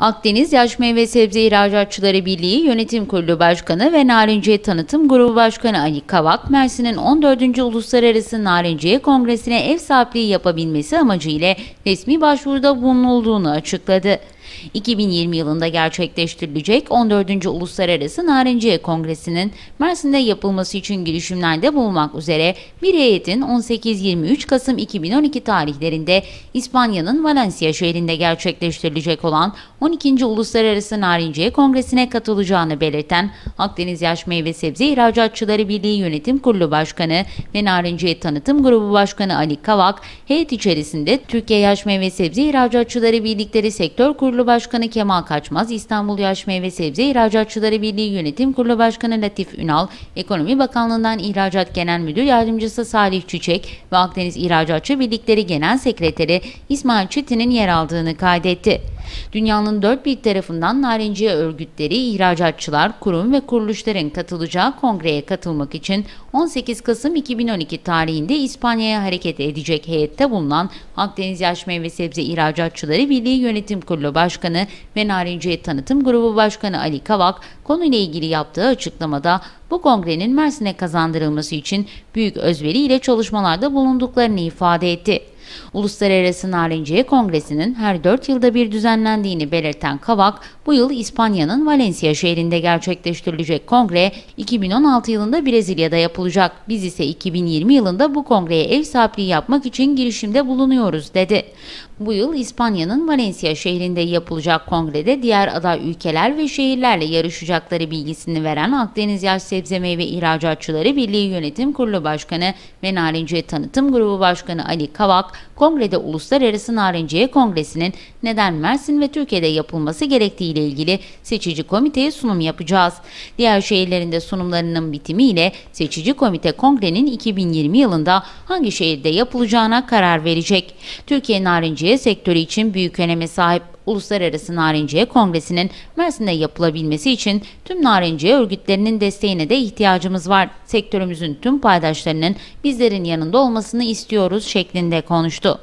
Akdeniz Yaş Meyve Sebze İhracatçıları Birliği Yönetim Kurulu Başkanı ve Narenciye Tanıtım Grubu Başkanı Ali Kavak, Mersin'in 14. Uluslararası Narenciye Kongresi'ne ev sahipliği yapabilmesi amacıyla resmi başvuruda bulunulduğunu açıkladı. 2020 yılında gerçekleştirilecek 14. Uluslararası Narenciye Kongresi'nin Mersin'de yapılması için girişimlerde bulunmak üzere bir heyetin 18-23 Kasım 2012 tarihlerinde İspanya'nın Valencia şehrinde gerçekleştirilecek olan 12. Uluslararası Narenciye Kongresi'ne katılacağını belirten Akdeniz Yaş Meyve Sebze İhracatçıları Birliği Yönetim Kurulu Başkanı ve Narenciye Tanıtım Grubu Başkanı Ali Kavak, heyet içerisinde Türkiye Yaş Meyve Sebze İhracatçıları Birlikleri Sektör Kurulu Başkanı Kemal Kaçmaz, İstanbul Yaş Meyve Sebze İhracatçıları Birliği Yönetim Kurulu Başkanı Latif Ünal, Ekonomi Bakanlığı'ndan İhracat Genel Müdür Yardımcısı Salih Çiçek ve Akdeniz İhracatçı Birlikleri Genel Sekreteri İsmail Çetin'in yer aldığını kaydetti. Dünyanın dört bir tarafından narenciye örgütleri, ihracatçılar, kurum ve kuruluşların katılacağı kongreye katılmak için 18 Kasım 2012 tarihinde İspanya'ya hareket edecek heyette bulunan Akdeniz Yaş Meyve Sebze İhracatçıları Birliği Yönetim Kurulu Başkanı ve Narenciye Tanıtım Grubu Başkanı Ali Kavak konuyla ilgili yaptığı açıklamada bu kongrenin Mersin'e kazandırılması için büyük özveriyle çalışmalarda bulunduklarını ifade etti. Uluslararası Narenciye Kongresi'nin her 4 yılda bir düzenlendiğini belirten Kavak, bu yıl İspanya'nın Valencia şehrinde gerçekleştirilecek kongre 2016 yılında Brezilya'da yapılacak. Biz ise 2020 yılında bu kongreye ev sahipliği yapmak için girişimde bulunuyoruz dedi. Bu yıl İspanya'nın Valencia şehrinde yapılacak kongrede diğer aday ülkeler ve şehirlerle yarışacakları bilgisini veren Akdeniz Yaş Sebze Meyve İhracatçıları Birliği Yönetim Kurulu Başkanı ve Narenciye Tanıtım Grubu Başkanı Ali Kavak, kongrede Uluslararası Narenciye Kongresi'nin neden Mersin ve Türkiye'de yapılması gerektiği ile ilgili seçici komiteye sunum yapacağız. Diğer şehirlerinde sunumlarının bitimiyle seçici komite kongrenin 2020 yılında hangi şehirde yapılacağına karar verecek. Türkiye Narenciye sektörü için büyük öneme sahip Uluslararası Narenciye Kongresi'nin Mersin'de yapılabilmesi için tüm narenciye örgütlerinin desteğine de ihtiyacımız var. Sektörümüzün tüm paydaşlarının bizlerin yanında olmasını istiyoruz şeklinde konuştu.